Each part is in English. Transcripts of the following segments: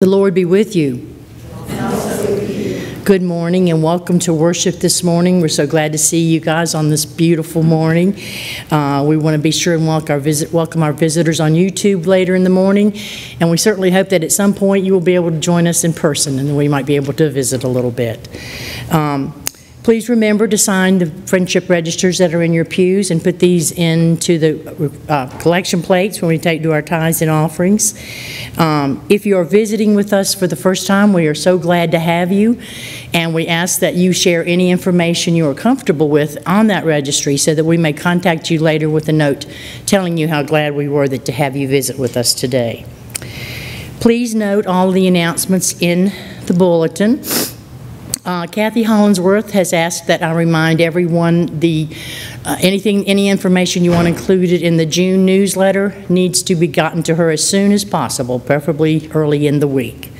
The Lord be with you. Good morning and welcome to worship this morning. We're so glad to see you guys on this beautiful morning. Uh, we want to be sure and welcome our, visit, welcome our visitors on YouTube later in the morning. And we certainly hope that at some point you will be able to join us in person and we might be able to visit a little bit. Um, Please remember to sign the friendship registers that are in your pews and put these into the uh, collection plates when we take to our tithes and offerings. Um, If you are visiting with us for the first time, we are so glad to have you, and we ask that you share any information you are comfortable with on that registry so that we may contact you later with a note telling you how glad we were that to have you visit with us today. Please note all the announcements in the bulletin. Uh, Kathy Hollinsworth has asked that I remind everyone the, uh, anything, any information you want included in the June newsletter needs to be gotten to her as soon as possible, preferably early in the week.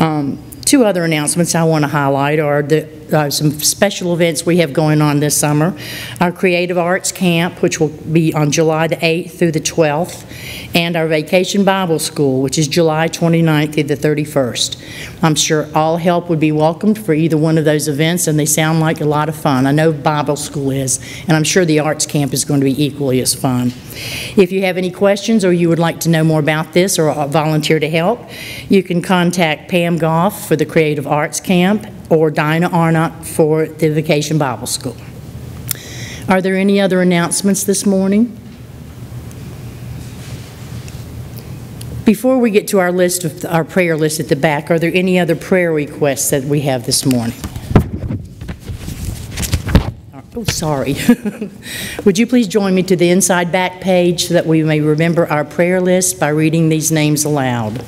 Um, Two other announcements I want to highlight are the, uh, some special events we have going on this summer. Our Creative Arts Camp, which will be on July the 8th through the 12th, and our Vacation Bible School, which is July 29th through the 31st. I'm sure all help would be welcomed for either one of those events, and they sound like a lot of fun. I know Bible School is, and I'm sure the Arts Camp is going to be equally as fun. If you have any questions or you would like to know more about this or volunteer to help, you can contact Pam Goff for the Creative Arts Camp or Dinah Arnott for the Vacation Bible School. Are there any other announcements this morning? Before we get to our list of, our prayer list at the back, are there any other prayer requests that we have this morning? Oh, sorry. Would you please join me to the inside back page so that we may remember our prayer list by reading these names aloud?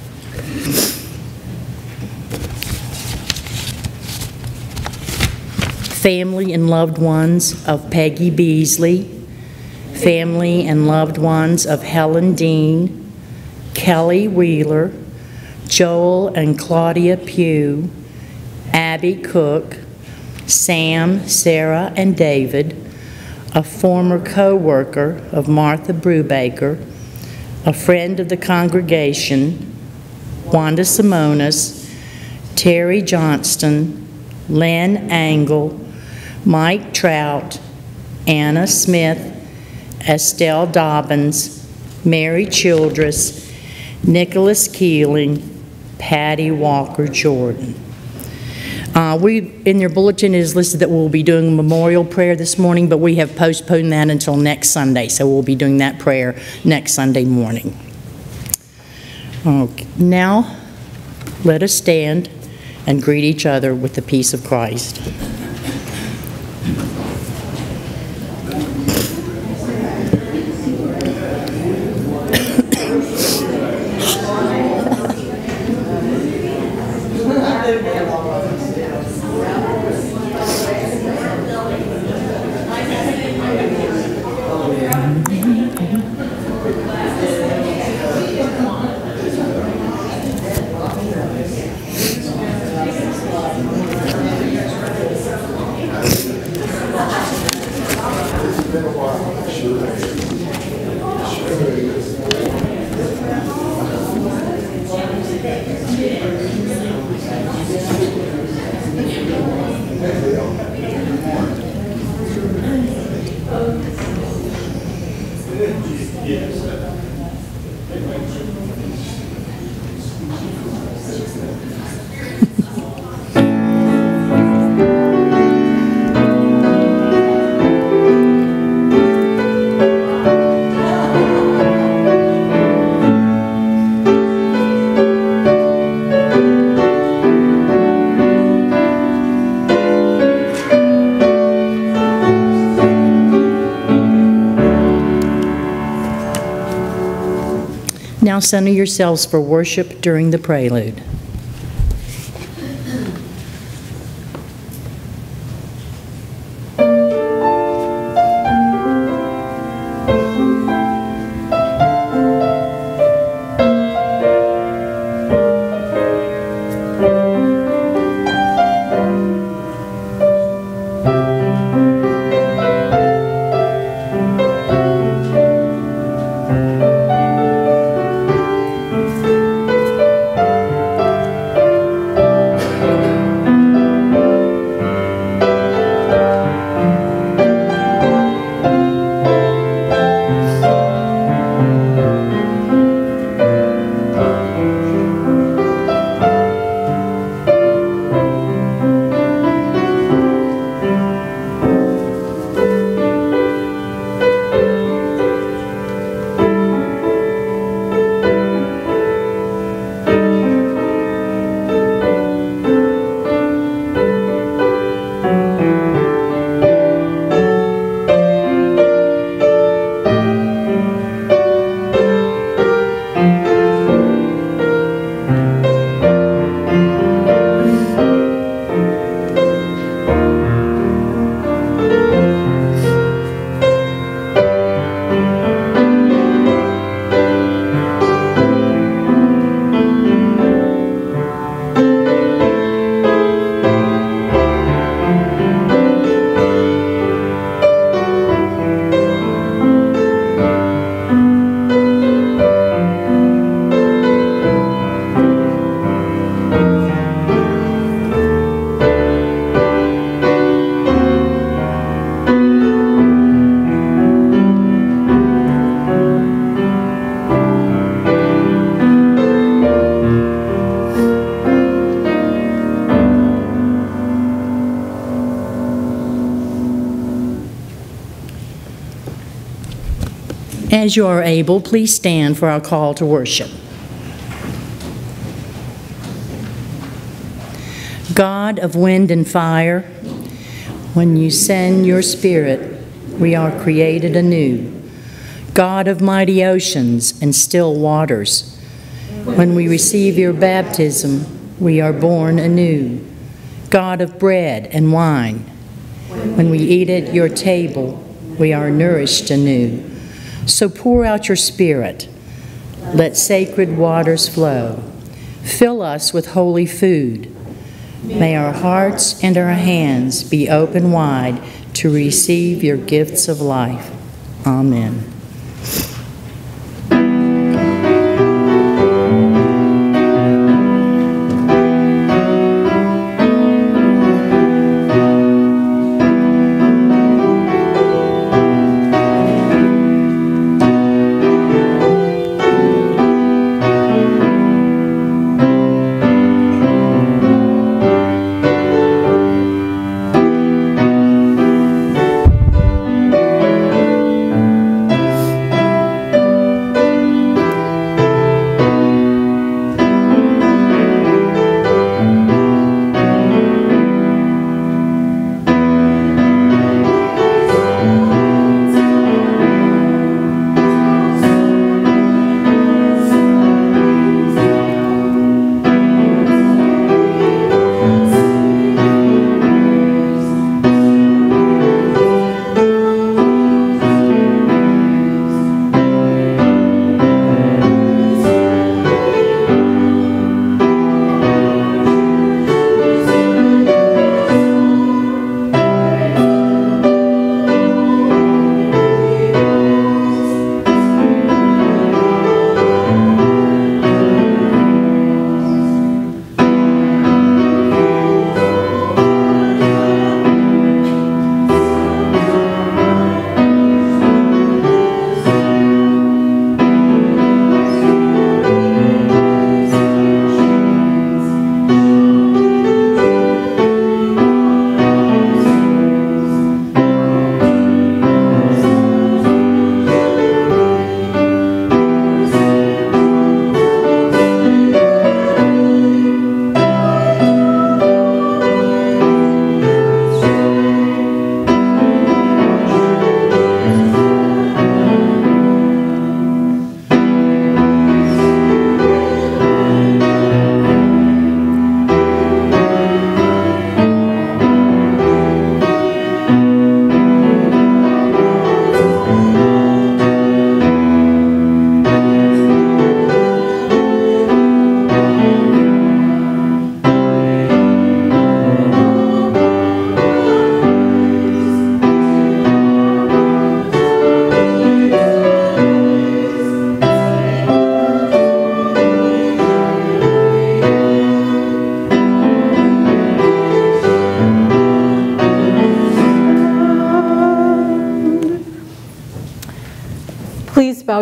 Family and loved ones of Peggy Beasley, family and loved ones of Helen Dean, Kelly Wheeler, Joel and Claudia Pugh, Abby Cook, Sam, Sarah, and David, a former co-worker of Martha Brubaker, a friend of the congregation, Wanda Simonis, Terry Johnston, Len Angle, Mike Trout, Anna Smith, Estelle Dobbins, Mary Childress, Nicholas Keeling, Patty Walker Jordan. Uh, we, in your bulletin is listed that we'll be doing memorial prayer this morning, but we have postponed that until next Sunday, so we'll be doing that prayer next Sunday morning. Okay, now, let us stand and greet each other with the peace of Christ. Now center yourselves for worship during the prelude. As you are able, please stand for our call to worship. God of wind and fire, when you send your spirit, we are created anew. God of mighty oceans and still waters, when we receive your baptism, we are born anew. God of bread and wine, when we eat at your table, we are nourished anew. So pour out your Spirit. Let sacred waters flow. Fill us with holy food. May our hearts and our hands be open wide to receive your gifts of life. Amen.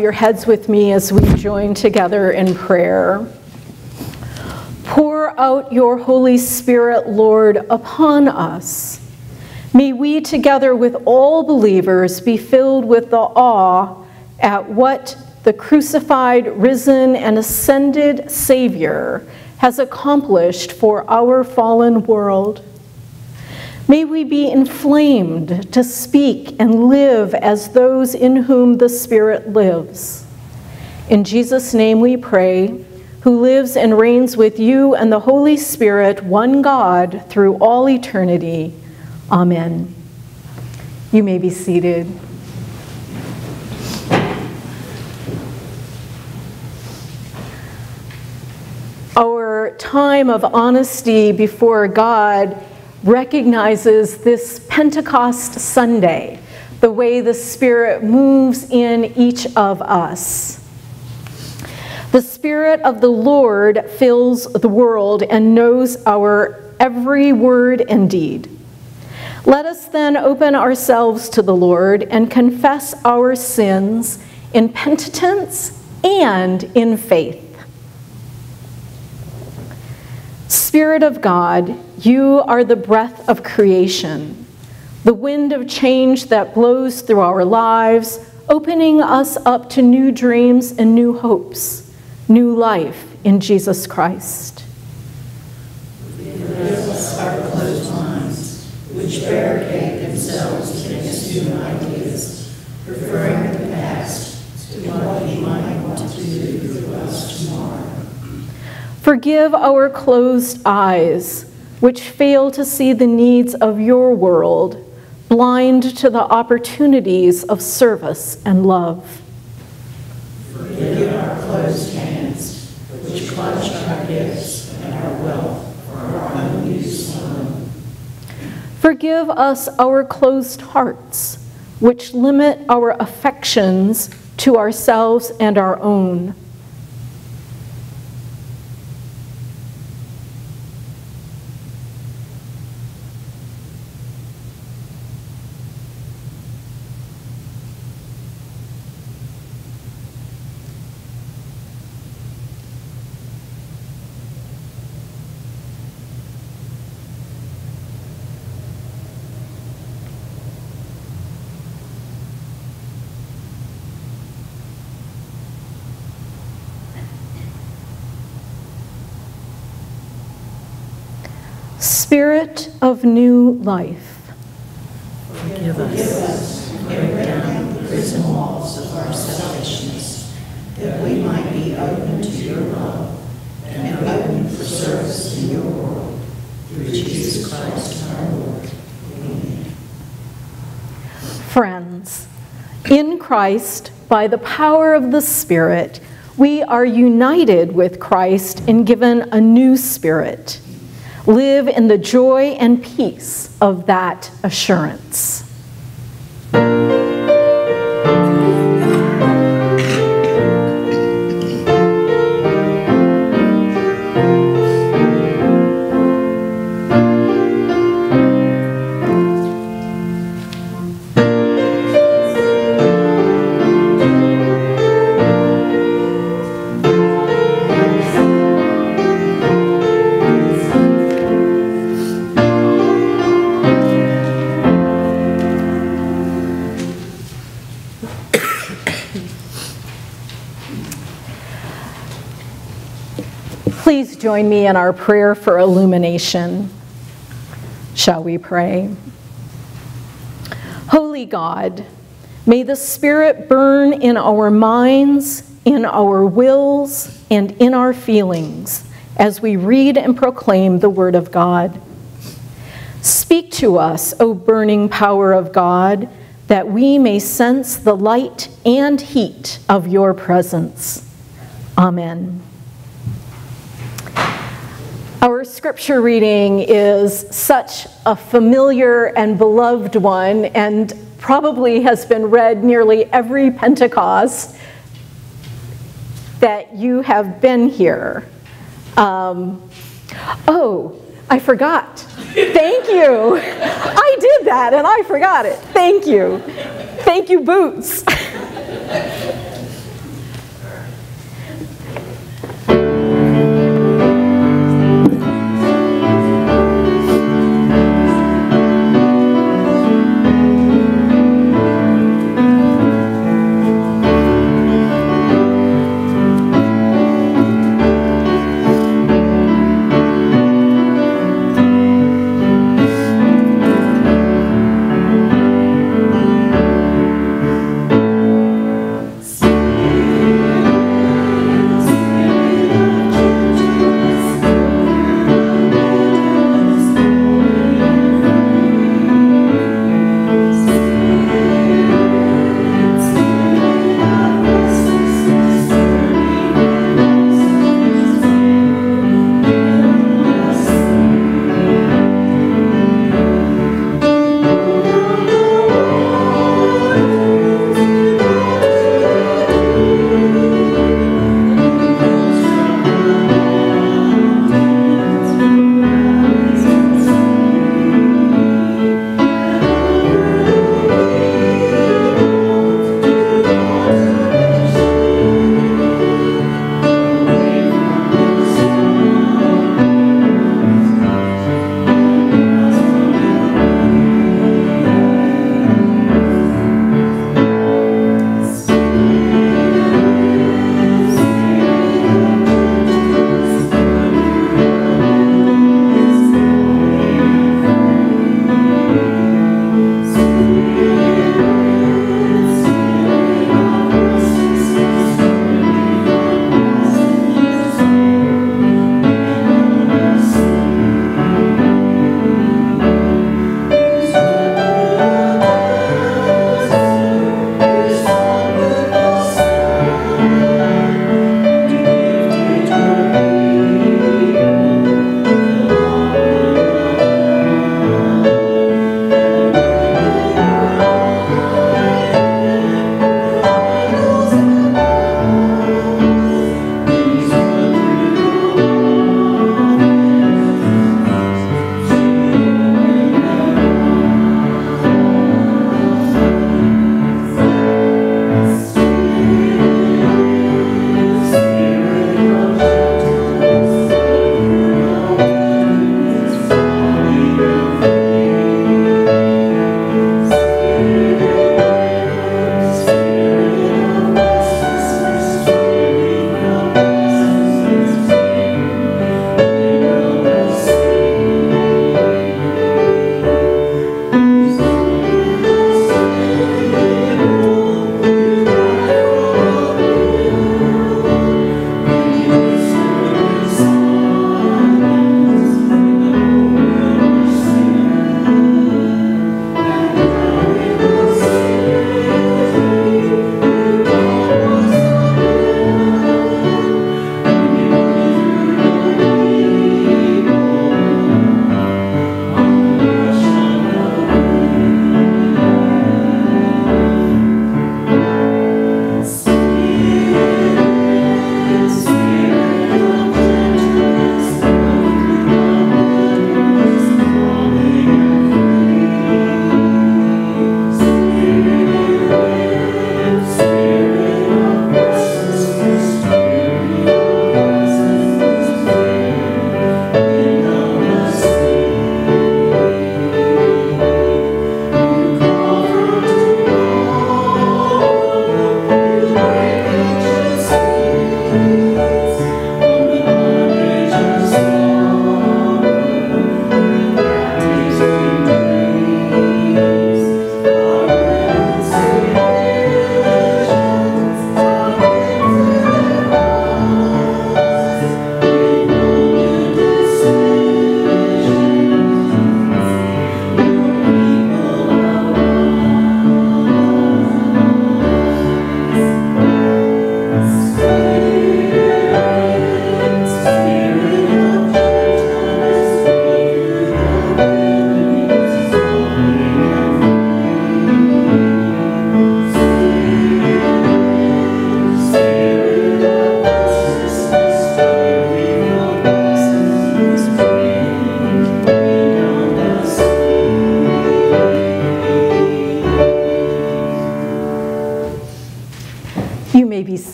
Your heads with me as we join together in prayer. Pour out your Holy Spirit, Lord, upon us. May we, together with all believers, be filled with the awe at what the crucified, risen, and ascended Savior has accomplished for our fallen world. May we be inflamed to speak and live as those in whom the Spirit lives. In Jesus' name we pray, who lives and reigns with you and the Holy Spirit, one God, through all eternity. Amen. You may be seated. Our time of honesty before God recognizes this Pentecost Sunday, the way the Spirit moves in each of us. The Spirit of the Lord fills the world and knows our every word and deed. Let us then open ourselves to the Lord and confess our sins in penitence and in faith. Spirit of God, you are the breath of creation, the wind of change that blows through our lives, opening us up to new dreams and new hopes, new life in Jesus Christ. our closed minds, which barricade themselves against ideas, preferring the past to what you might want to do through us tomorrow. Forgive our closed eyes, which fail to see the needs of your world, blind to the opportunities of service and love. Forgive our closed hands, which clutch our gifts and our wealth for our own use alone. Forgive us our closed hearts, which limit our affections to ourselves and our own. Spirit of new life. Forgive us, break down the prison walls of our selfishness, that we might be open to your love and open for service in your world. Through Jesus Christ our Lord. Amen. Friends, in Christ, by the power of the Spirit, we are united with Christ and given a new spirit. Live in the joy and peace of that assurance. In our prayer for illumination. Shall we pray? Holy God, may the Spirit burn in our minds, in our wills, and in our feelings as we read and proclaim the Word of God. Speak to us, O burning power of God, that we may sense the light and heat of your presence. Amen. Our scripture reading is such a familiar and beloved one, and probably has been read nearly every Pentecost that you have been here. Um, oh, I forgot. Thank you. I did that and I forgot it. Thank you. Thank you, Boots.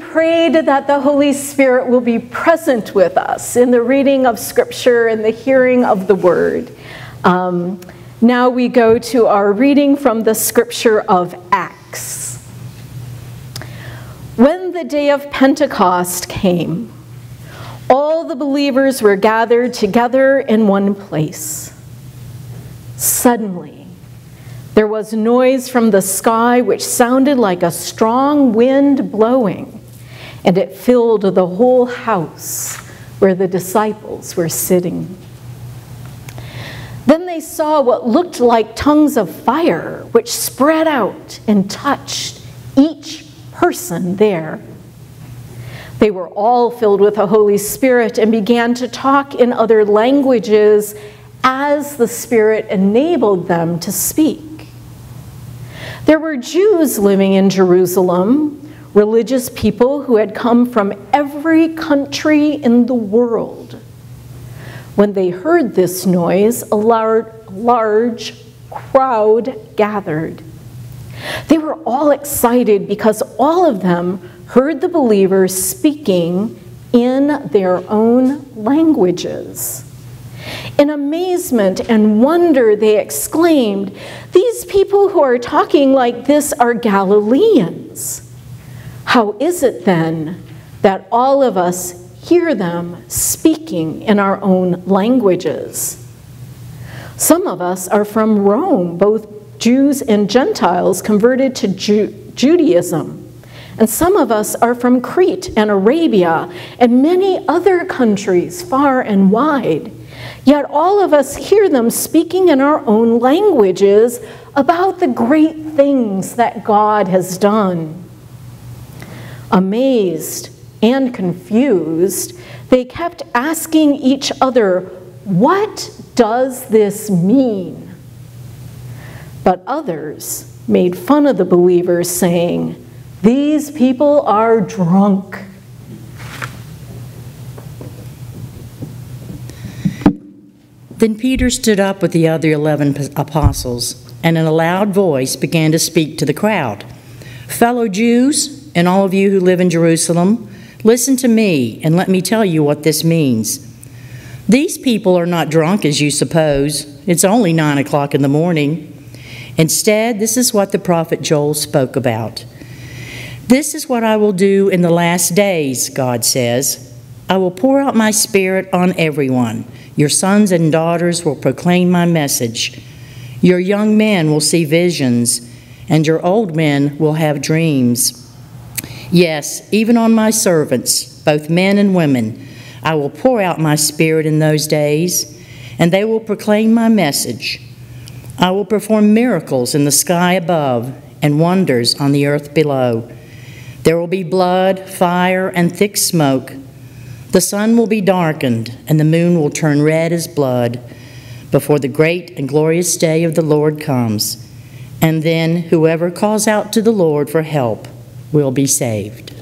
prayed that the Holy Spirit will be present with us in the reading of Scripture and the hearing of the Word, um, now we go to our reading from the Scripture of Acts. When the day of Pentecost came, all the believers were gathered together in one place. Suddenly, there was noise from the sky which sounded like a strong wind blowing, and it filled the whole house where the disciples were sitting. Then they saw what looked like tongues of fire, which spread out and touched each person there. They were all filled with the Holy Spirit and began to talk in other languages as the Spirit enabled them to speak. There were Jews living in Jerusalem, religious people who had come from every country in the world. When they heard this noise, a large, large crowd gathered. They were all excited because all of them heard the believers speaking in their own languages. In amazement and wonder, they exclaimed, These people who are talking like this are Galileans. How is it then that all of us hear them speaking in our own languages? Some of us are from Rome, both Jews and Gentiles converted to Ju- Judaism. And some of us are from Crete and Arabia and many other countries far and wide. Yet all of us hear them speaking in our own languages about the great things that God has done. Amazed and confused, they kept asking each other, What does this mean? But others made fun of the believers, saying, these people are drunk. Then Peter stood up with the other 11 apostles and in a loud voice began to speak to the crowd. Fellow Jews, and all of you who live in Jerusalem, listen to me and let me tell you what this means. These people are not drunk as you suppose. It's only nine o'clock in the morning. Instead, this is what the prophet Joel spoke about. This is what I will do in the last days, God says. I will pour out my spirit on everyone. Your sons and daughters will proclaim my message. Your young men will see visions, and your old men will have dreams. Yes, even on my servants, both men and women, I will pour out my spirit in those days, and they will proclaim my message. I will perform miracles in the sky above and wonders on the earth below. There will be blood, fire, and thick smoke. The sun will be darkened, and the moon will turn red as blood before the great and glorious day of the Lord comes. And then whoever calls out to the Lord for help will be saved.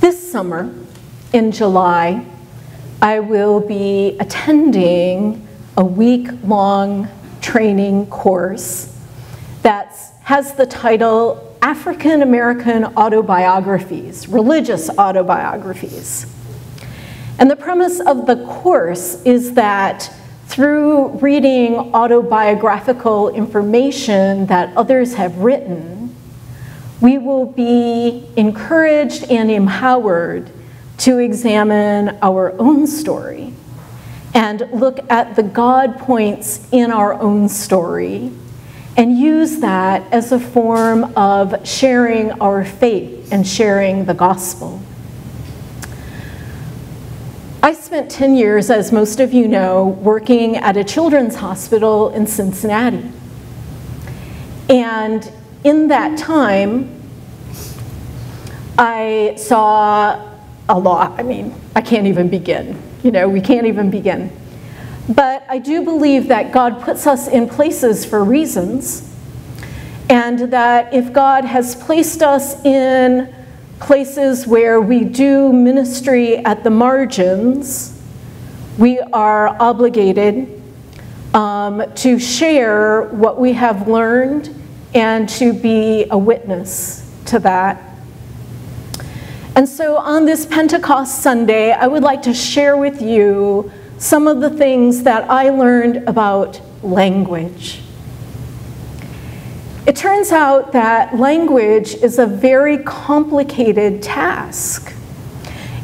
This summer, in July, I will be attending a week long training course that has the title African American Autobiographies, Religious Autobiographies. And the premise of the course is that through reading autobiographical information that others have written, we will be encouraged and empowered to examine our own story and look at the God points in our own story and use that as a form of sharing our faith and sharing the gospel. I spent 10 years, as most of you know, working at a children's hospital in Cincinnati. And in that time, I saw a lot. I mean, I can't even begin. You know, we can't even begin. But I do believe that God puts us in places for reasons, and that if God has placed us in places where we do ministry at the margins, we are obligated um, to share what we have learned and to be a witness to that. And so on this Pentecost Sunday, I would like to share with you some of the things that I learned about language. It turns out that language is a very complicated task.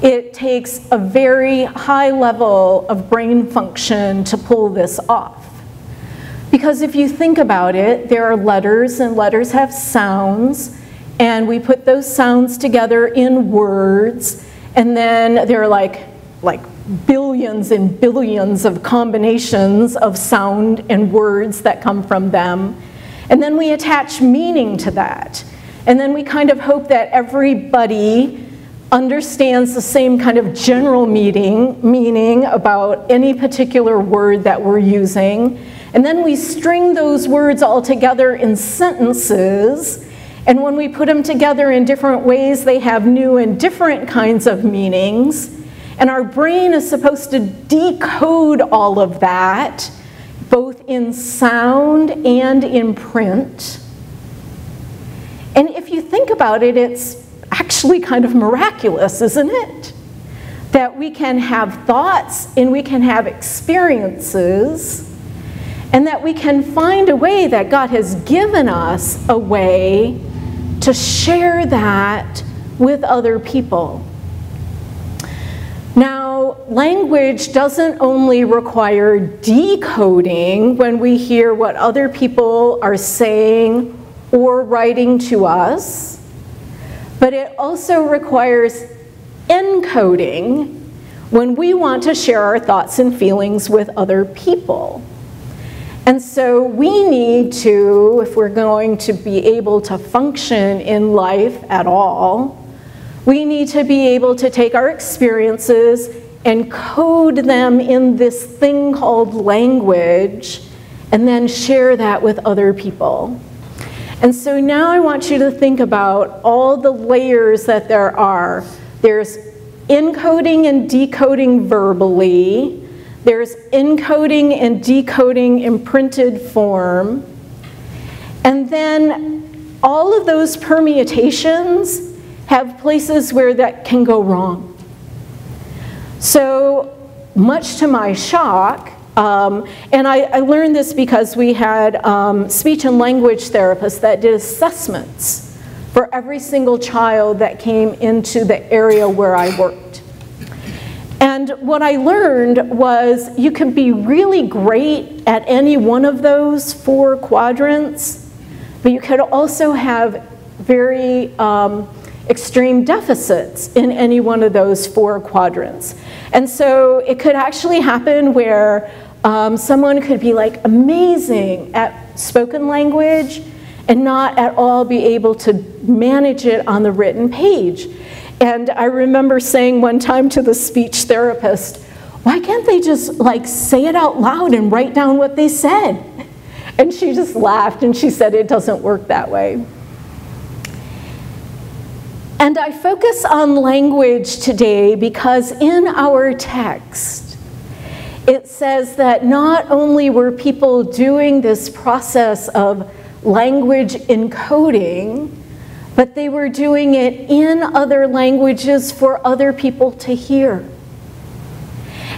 It takes a very high level of brain function to pull this off. Because if you think about it, there are letters, and letters have sounds, and we put those sounds together in words, and then they're like, like billions and billions of combinations of sound and words that come from them. And then we attach meaning to that. And then we kind of hope that everybody understands the same kind of general meaning, meaning about any particular word that we're using. And then we string those words all together in sentences. And when we put them together in different ways, they have new and different kinds of meanings. And our brain is supposed to decode all of that, both in sound and in print. And if you think about it, it's actually kind of miraculous, isn't it? That we can have thoughts and we can have experiences, and that we can find a way that God has given us a way to share that with other people. Now, language doesn't only require decoding when we hear what other people are saying or writing to us, but it also requires encoding when we want to share our thoughts and feelings with other people. And so we need to, if we're going to be able to function in life at all, we need to be able to take our experiences and code them in this thing called language and then share that with other people. And so now I want you to think about all the layers that there are. There's encoding and decoding verbally, there's encoding and decoding in printed form, and then all of those permutations have places where that can go wrong. So, much to my shock, um, and I, I, learned this because we had um, speech and language therapists that did assessments for every single child that came into the area where I worked. And what I learned was you can be really great at any one of those four quadrants, but you could also have very um, extreme deficits in any one of those four quadrants. And so it could actually happen where um, someone could be like amazing at spoken language and not at all be able to manage it on the written page. And I remember saying one time to the speech therapist, why can't they just like say it out loud and write down what they said? And she just laughed and she said, it doesn't work that way. And I focus on language today because in our text, it says that not only were people doing this process of language encoding, but they were doing it in other languages for other people to hear.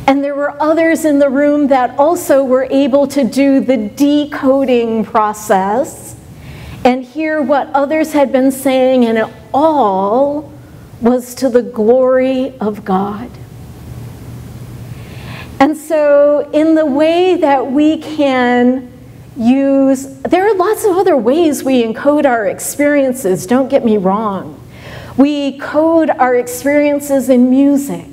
And there were others in the room that also were able to do the decoding process and hear what others had been saying, and it all was to the glory of God. And so, in the way that we can use, there are lots of other ways we encode our experiences, don't get me wrong. We code our experiences in music,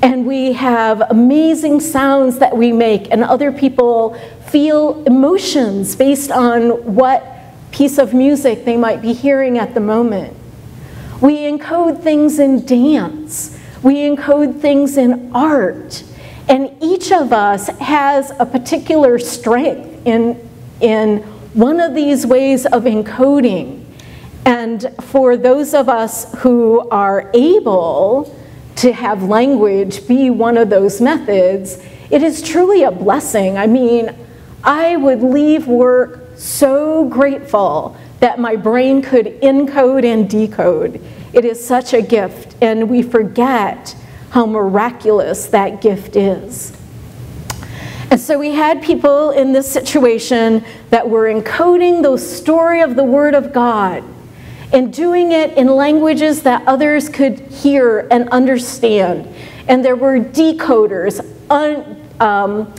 and we have amazing sounds that we make, and other people feel emotions based on what piece of music they might be hearing at the moment. We encode things in dance. We encode things in art. And each of us has a particular strength in, in one of these ways of encoding. And for those of us who are able to have language be one of those methods, it is truly a blessing. I mean, I would leave work so grateful that my brain could encode and decode. It is such a gift, and we forget how miraculous that gift is. And so we had people in this situation that were encoding the story of the Word of God and doing it in languages that others could hear and understand. And there were decoders un, um,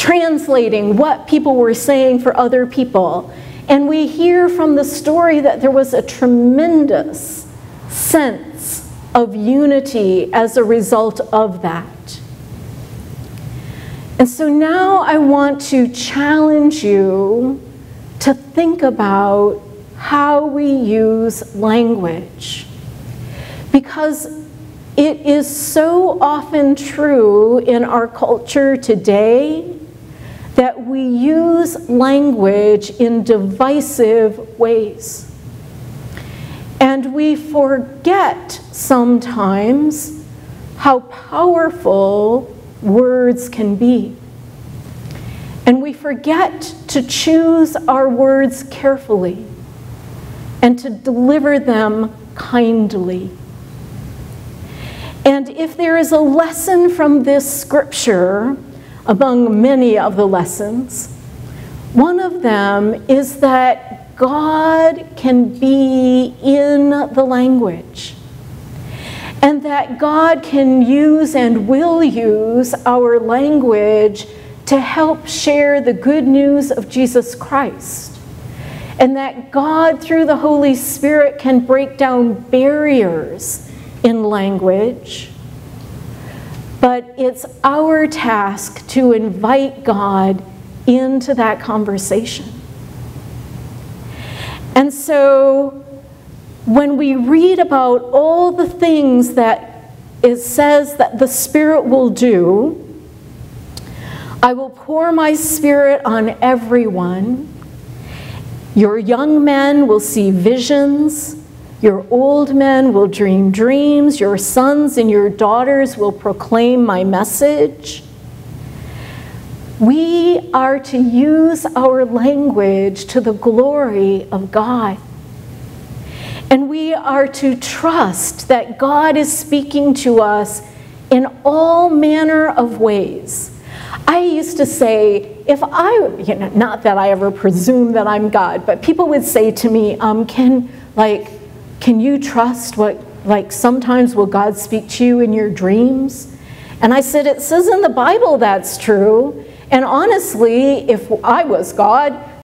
translating what people were saying for other people. And we hear from the story that there was a tremendous sense of unity as a result of that. And so now I want to challenge you to think about how we use language. Because it is so often true in our culture today that we use language in divisive ways. And we forget sometimes how powerful words can be. And we forget to choose our words carefully and to deliver them kindly. And if there is a lesson from this scripture, among many of the lessons, one of them is that God can be in the language and that God can use and will use our language to help share the good news of Jesus Christ. And that God, through the Holy Spirit, can break down barriers in language. But it's our task to invite God into that conversation. And so when we read about all the things that it says that the Spirit will do, I will pour my Spirit on everyone. Your young men will see visions. Your old men will dream dreams. Your sons and your daughters will proclaim my message. We are to use our language to the glory of God. And we are to trust that God is speaking to us in all manner of ways. I used to say, if I, you know, not that I ever presume that I'm God, but people would say to me, um, can, like, can you trust what, like, sometimes will God speak to you in your dreams? And I said, it says in the Bible that's true. And honestly, if I was God,